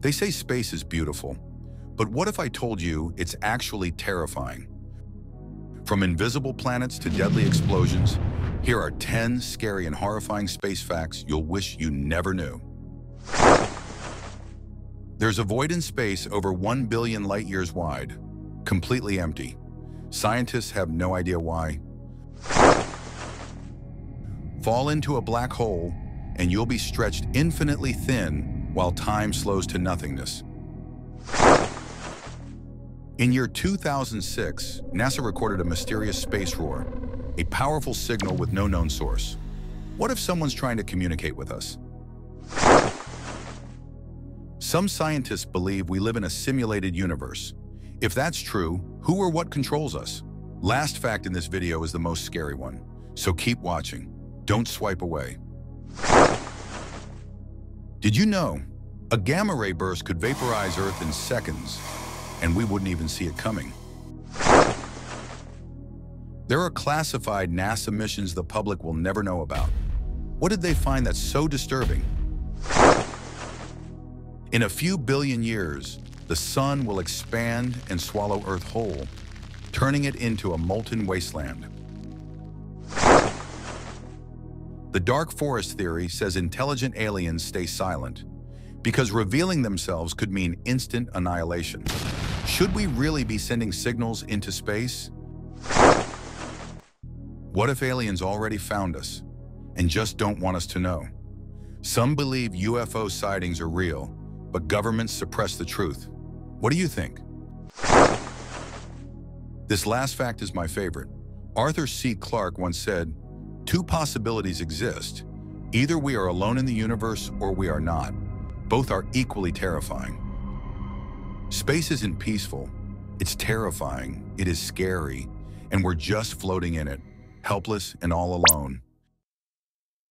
They say space is beautiful, but what if I told you it's actually terrifying? From invisible planets to deadly explosions, here are 10 scary and horrifying space facts you'll wish you never knew. There's a void in space over 1 billion light years wide, completely empty. Scientists have no idea why. Fall into a black hole and you'll be stretched infinitely thin while time slows to nothingness. In year 2006, NASA recorded a mysterious space roar, a powerful signal with no known source. What if someone's trying to communicate with us? Some scientists believe we live in a simulated universe. If that's true, who or what controls us? Last fact in this video is the most scary one, so keep watching. Don't swipe away. Did you know a gamma ray burst could vaporize Earth in seconds, and we wouldn't even see it coming? There are classified NASA missions the public will never know about. What did they find that's so disturbing? In a few billion years, the sun will expand and swallow Earth whole, turning it into a molten wasteland. The dark forest theory says intelligent aliens stay silent because revealing themselves could mean instant annihilation. Should we really be sending signals into space? What if aliens already found us and just don't want us to know? Some believe UFO sightings are real, but governments suppress the truth. What do you think? This last fact is my favorite. Arthur C. Clarke once said, two possibilities exist. Either we are alone in the universe or we are not. Both are equally terrifying. Space isn't peaceful. It's terrifying. It is scary. And we're just floating in it, helpless and all alone.